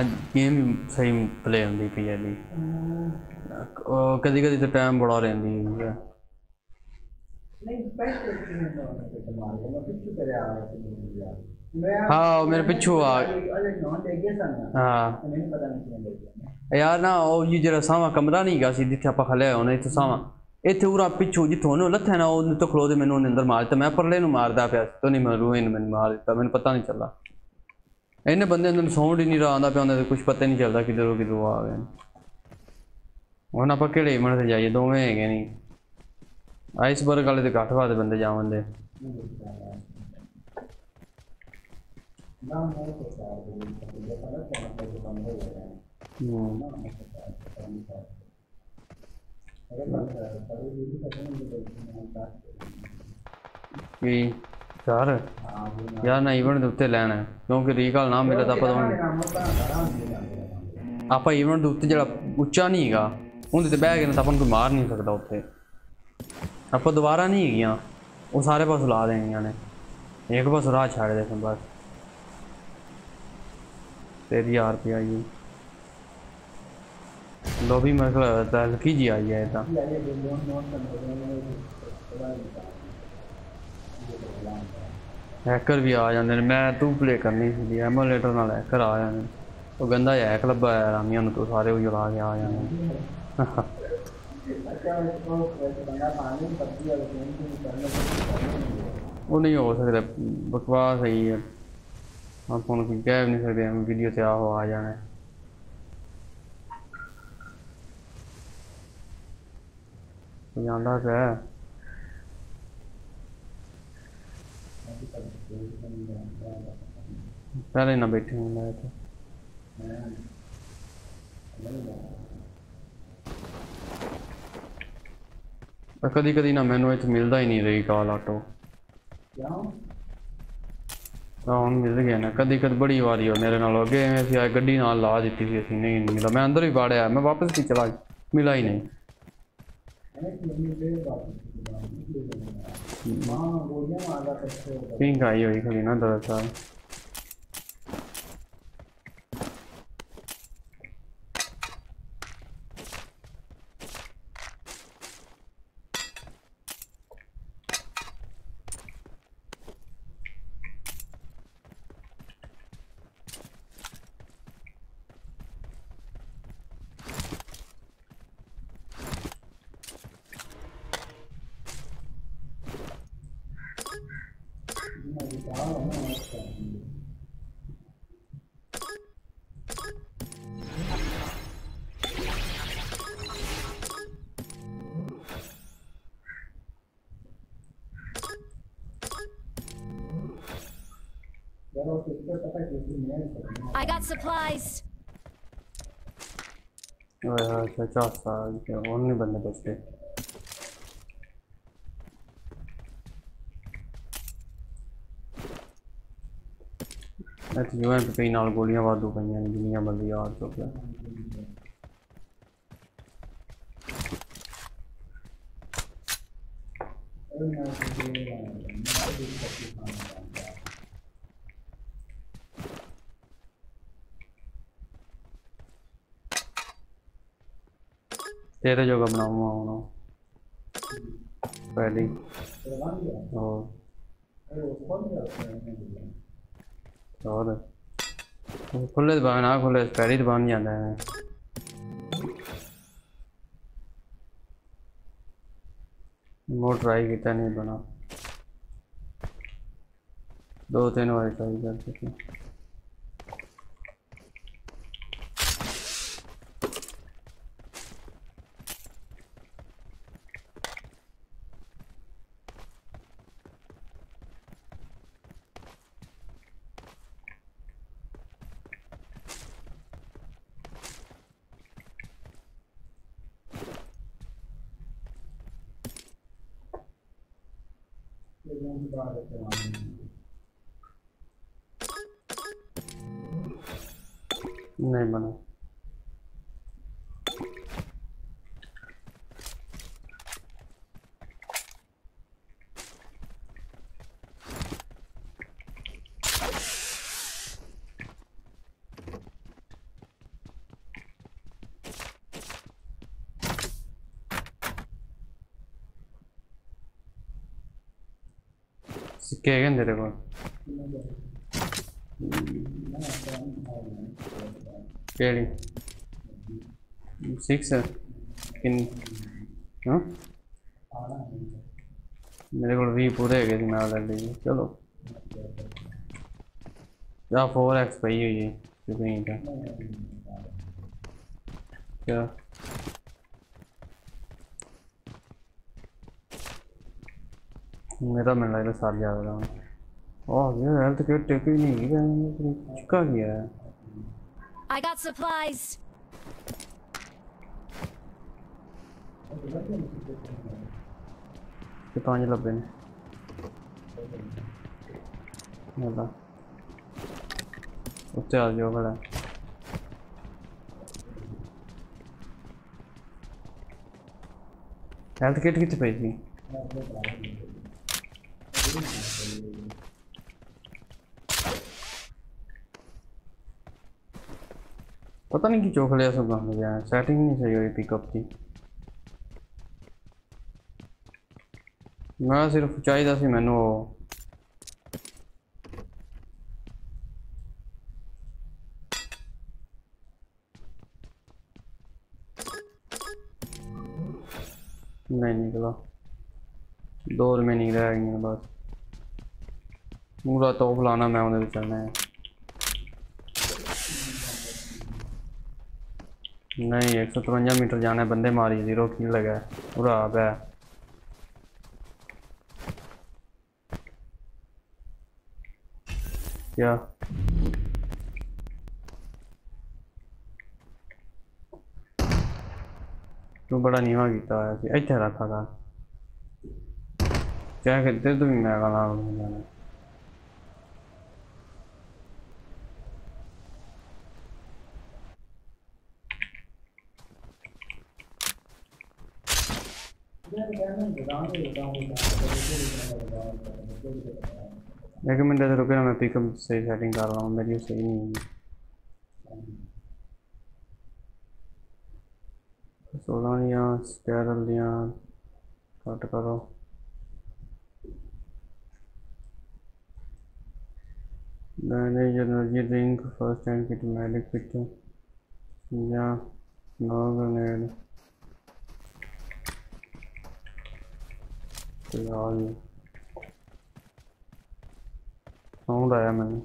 ਅੱਜ ਗੇਮ ਸਹੀ ਪਲੇ ਹੁੰਦੀ ਪਈ ਹੈ ਦੀ ਕਦੀ ਕਦੀ ਤਾਂ ਟਾਈਮ ਬੜਾ ਰਹਿੰਦੀ ਹੈ ਯਾਰ ਹਾਂ, ਉਹ ਮੇਰੇ ਪਿੱਛੋਂ ਆ ਹਾਂ। ਯਾਰ ਨਾ, ਉਹ ਜੀ ਜਿਹੜਾ ਸਾਵਾ ਕਮਰਾ ਨਹੀਂ ਗਾ ਸੀ, ਜਿੱਥੇ ਆਪਾਂ ਖਲੇ ਹੋਣੇ, ਇੱਥੇ ਸਾਵਾ। ਇੱਥੇ ਉਰਾ ਪਿੱਛੋਂ, ਜਿੱਥੋਂ ਉਹਨੇ ਲੱਥਿਆ ਨਾ, ਉਹਨੇ ਤੋਂ ਖਲੋ ਦੇ ਮੈਨੂੰ ਉਹਨੇ ਅੰਦਰ ਮਾਰ ਦਿੱਤਾ। ਮੈਂ ਪਰਲੇ ਨੂੰ ਮਾਰਦਾ ਪਿਆ ਸੀ, ਤੋਂ ਨਹੀਂ ਮੈਂ ਰੂਹੇ ਨੇ ਮੈਨੂੰ ਮਾਰ ਦਿੱਤਾ, ਮੈਨੂੰ ਪਤਾ ਨਹੀਂ ਚੱਲਾ ਇਹਨੇ ਬੰਦੇ ਨੂੰ ਸਾਊਂਡ ਹੀ ਨਹੀਂ ਰਾ ਆਉਂਦਾ ਪਿਆ, ਉਹਨਾਂ ਕੁਝ ਪਤਾ ਨਹੀਂ ਚੱਲਦਾ ਕਿਧਰੋਂ ਕਿਧਰੋਂ ਆ ਗਏ ਹੁਣ ਆਪਾਂ ਕਿਹੜੇ ਮਣ ਤੇ ਜਾਈਏ, ਦੋਵੇਂ ਹੈਗੇ ਨਹੀਂ ਆਈਸਬਰਗ ਵਾਲੇ ਤੇ ਘੱਟ ਵਾਦੇ ਬੰਦੇ ਜਾਵਣ ਦੇ। ਕੀ? ਸਰ ਯਾਰ ਨਾ ਇਵੈਂਟ ਦੇ ਉੱਤੇ ਲੈਣਾ ਕਿਉਂਕਿ ਰੀਕਾਲ ਨਾ ਮਿਲੇ ਤਾਂ ਆਪਾਂ ਨਹੀਂ ਆਪਾਂ ਇਵੈਂਟ ਦੇ ਉੱਤੇ ਜਿਹੜਾ ਉੱਚਾ ਨਹੀਂ ਹੈਗਾ, ਉਹਦੇ ਤੇ ਬਹਿ ਕੇ ਨਾ ਤਾਂ ਆਪਾਂ ਕੋਈ ਮਾਰ ਨਹੀਂ ਸਕਦਾ ਉੱਥੇ। ਆਪਾਂ ਦੁਬਾਰਾ ਨਹੀਂ ਹੈਗੀਆਂ, ਉਹ ਸਾਰੇ ਪਾਸੋਂ ਲਾ ਦੇਣੀਆਂ ਨੇ। ਇੱਕ ਪਾਸੋਂ ਰਾਹ ਛੱਡ ਦੇ ਫਿਰ ਬਸ। ਤੇਰੀ ਹਜ਼ਾਰ ਰੁਪਇਆ ਜੀ ਲੋਬੀ ਮੇਰੇ ਤਾਂ ਹਲਕੀ ਜੀ ਆਈ ਹੈ ਇਹ ਤਾਂ। ਯਾਰ ਇਹ ਨੋਨ ਨੋਨ ਤਾਂ ਥੋੜਾ ਹੈਕਰ ਵੀ ਆ ਜਾਂਦੇ ਨੇ ਮੈਂ ਤੂੰ ਪਲੇ ਕਰਨੀ ਸੀ ਐਮੂਲੇਟਰ ਨਾਲ ਹੈਕਰ ਆ ਜਾਂਦੇ ਨੇ। ਉਹ ਗੰਦਾ ਜਿਹਾ ਹੈਕ ਲੱਭਾ ਹੈ ਰਾਮੀਆਂ ਨੂੰ ਤੋਂ ਸਾਰੇ ਉਹ ਜਲਾ ਕੇ ਆ ਜਾਂਦੇ ਨੇ ਅੱਛਾ ਉਹ ਬੰਦਾ ਪਾਣੀ ਪੱਤੀ ਵਾਲਾ ਗੇਮ ਨਹੀਂ ਕਰਨਾ ਉਹ ਨਹੀਂ ਹੋ ਸਕਦਾ ਬਕਵਾਸ ਹੈ ਹੀ ਹੈ ਆਪਾਂ ਨੂੰ ਕੋਈ ਕਹਿ ਵੀ ਨਹੀਂ ਸਕਦੇ ਵੀਡੀਓ पहले ना बैठे हूँ लाया था तो। कभी कभी ना मैनू इतना तो मिलता ही नहीं रही काल ऑटो हूँ मिल गया ना। कभी कद बड़ी वारी हो मेरे नाल। अगे असी गड्डी नाल ला दी थी असी नहीं मिला। मैं अंदर ही बाड़िया मैं वापस भी चला मिला ही नहीं। まあ、5でも上がってきてる。ピンがいいよ、いくりなんだろうさ。I got supplies. Oh yeah, switch uh, only band the best. Let's pay now. Do kya? Engineer band liya और तो क्या? I'm not going to be able to do that. तेरे जगह बनाऊँगा हूँ पहली। और। खुले बना हाँ, खुले। पहली तो नहीं आता है। ट्राई किया नहीं बना। दो तीन बार ट्राई कर चुके Pegando da lateral. नहीं बना सिक्के है क्या तेरे को केड़ी सिक्स है हाँ मेरे को वी पूरे है किसी ना कर लीजिए चलो क्या फोर एक्स पाई हुई है क्योंकि क्या ਪਈ ਹੋਈ ਹੈ ਕਿਉਂਕਿ ਤਾਂ ਕਿਆ ਮੇਰਾ ਮੈਨੂੰ ਲੱਗਦਾ ਸਰ ਜਾਵੇਗਾ ਹੁਣ ਉਹ ਇਹ ਹੈਲਥ ਕਿਟ ਟਿਕ ਹੀ ਨਹੀਂ ਗਿਆ ਚੁੱਕਾ ਗਿਆ ਹੈ। I got supplies. ਤੇ ਪੰਜ ਲੱਭੇ ਨੇ ਮੋਲਾ ਉੱਤੇ ਆ ਜਾਓ ਬੜਾ ਹੈਲਥ ਕਿਟ ਕਿੱਥੇ ਪਈ ਸੀ Kota ini coba kali ya sebenarnya. Setting ini saya yoi pick up nah, sih. Nah, sih lu menu. Nah ini kalau dua rumah ini lagi nih bos. बस पूरा तो फलाना मैं उन्हें चलना है नहीं एक सौ तरवंजा मीटर जाना है बंदे मारी जीरो की लगा है पूरा आप है क्या ਤੂੰ ਬੜਾ ਨੀਵਾ ਕੀਤਾ ਹੋਇਆ ਸੀ ਇੱਥੇ ਰੱਖਾ ਕਰ ਕਿਆ ਕਰਦੇ ਤੂੰ ਵੀ एक मिनट से रुके ना, मैं पिकअप से सेटिंग कर रहा हूँ, मेरी सही नहीं होगी सोलह दियाँ स्कैरल कट करो। Manage energy drink first aid kit medic kit या नो ग्रेनेड कोई साउंड आया मैंने।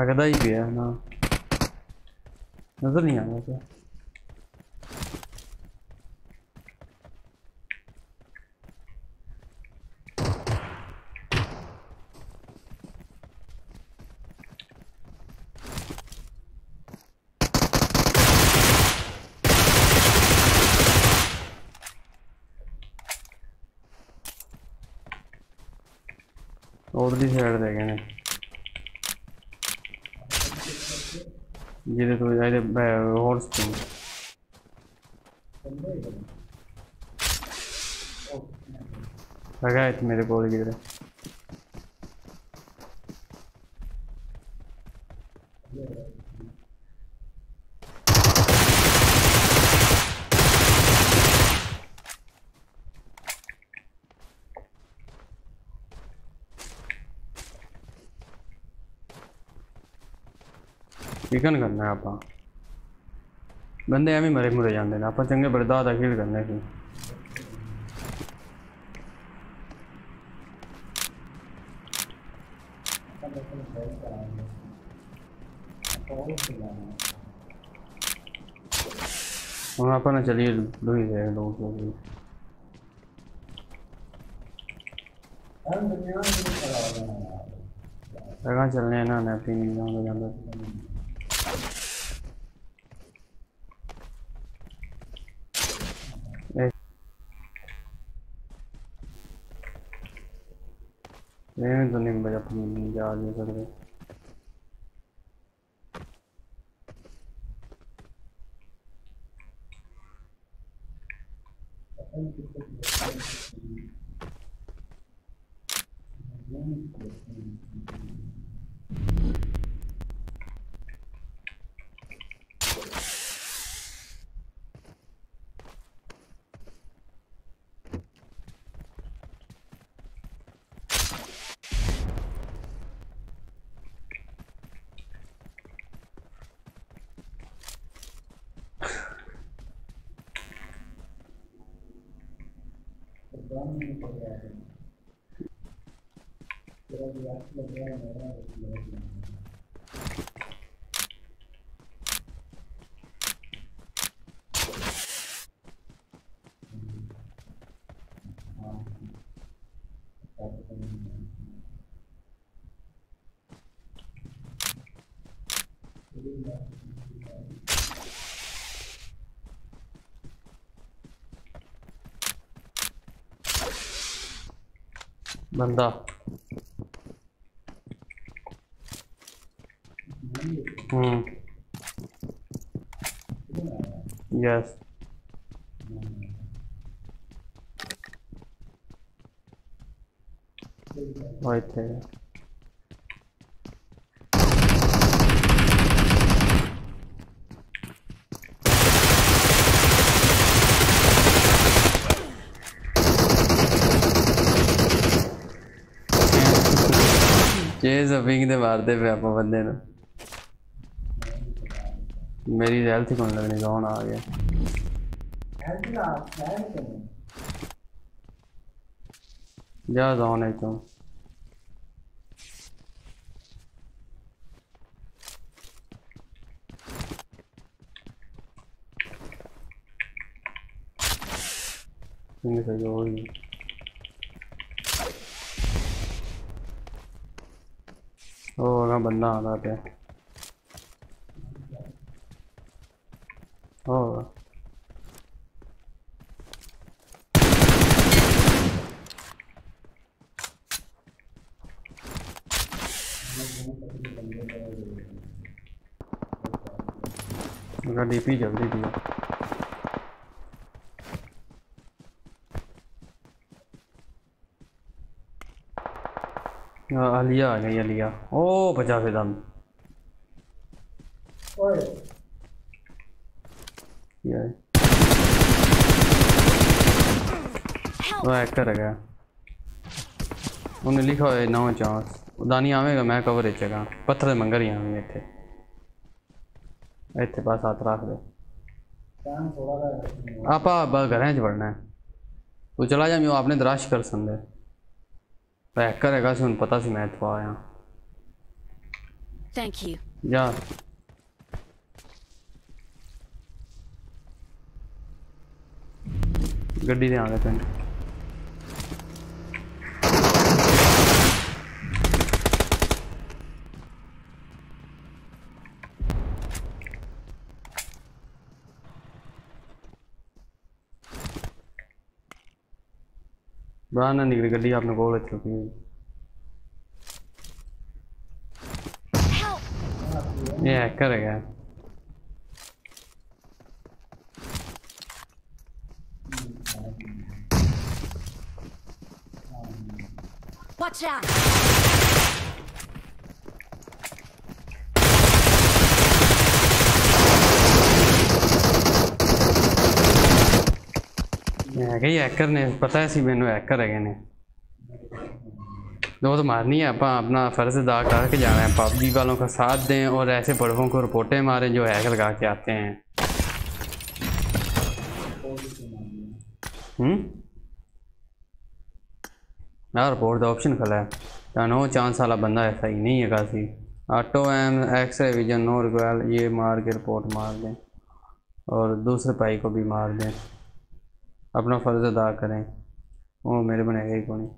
लगता ही पिया है ना। नज़र नहीं आ रहा हेड देखेंगे ये देखो अरे हॉर्स पे लगा है मेरे को किधर ਇੱਥੇ ਮੇਰੇ ਕੋਲ ਕਿਧਰੇ ਚਿਕਨ ਕਰਨਾ ਹੈ ਆਪਾਂ ਬੰਦੇ ਐਵੇਂ ਮਰੇ ਮੁਰੇ ਜਾਂਦੇ ਨੇ ਆਪਾਂ ਚੰਗੇ ਬਰਦਾਦ ਦਾ ਖੇਲ ਕਰਨਾ ਸੀ ਹੁਣ ਆਪਾਂ ਨਾ ਚਲੀਏ ਲੋਈ ਦੇ ਲੋਕ ਲੋਕ ਕਹਾਂ ਚੱਲਨੇ ਆ ਨਾ ਨੈਪੀ ਨਹੀਂ ਜਾਂਦਾ ਜਾਂਦਾ मैं तो नहीं बजा नहीं जा नहीं सकते Thank you. तेरा भी आँख लग रहा है मेरा भी लग रहा है हाँ ताकि तुम बंदा। हम्म। यस वही थे ਚੇਜ਼ ਅਪਿੰਗ ਦੇ ਮਾਰਦੇ ਪਏ ਆਪਾਂ ਬੰਦੇ ਨੂੰ ਮੇਰੀ ਹੈਲਥ ਕੋਣ ਲੱਗਣੀ ਕੌਣ ਆ ਗਿਆ हेल्थ का ख्याल करें ਜਾ ਜ਼ੋਨ ਹੈ ਤੂੰ ओ ना हाँ, बंदा आ रहा है। ओ डीपी जल्दी दिया। हाँ, अलिया आ गई अलिया। ओ बचा फिर हम वो एक्टर है उन्हें लिखा हुआ नौ चांस। दानी आवेगा मैं कवर चेगा पत्थर मंगर ही आवेंगे इतने। इतने पास हाथ रख दे। आप घर बढ़ना है। तू चला जा मैं आपने दराश कर सकते ਜਾ ਮੈਂ ਆਪਨੇ ਦਰਾਸ਼ ਕਰ ਸੰਦੇ ਹੈਕਰ ਹੈਗਾ ਸੀ ਹੁਣ ਪਤਾ ਸੀ ਮੈਂ ਇੱਥੋਂ ਆਇਆ Thank you. ਜਾ ਗੱਡੀ ਦੇ ਆ ਗਏ ਪਿੰਡ Bana nikdy gadi apne goal achhi thi. Yeah, करेगा. Watch out! ਹੈਗਾ ਹੀ ਹੈਕਰ ਨੇ ਪਤਾ ਸੀ ਮੈਨੂੰ ਹੈਕਰ ਹੈਗੇ ਨੇ दो तो मारनी है अपा अपना फर्ज अदा करके जाना है पबजी वालों का साथ दें और ऐसे बड़ों को रिपोर्टें मारें जो हैक लगा के आते हैं हम्म यार रिपोर्ट का ऑप्शन खला है ਤਾਂ नो चांस वाला बंदा ऐसा ही नहीं है C auto M X-ray vision no require ये मार के रिपोर्ट मार दें और दूसरे भाई को भी मार दें अपना फ़र्ज़ अदा करें। वो मेरे बनाएगा ही कौन।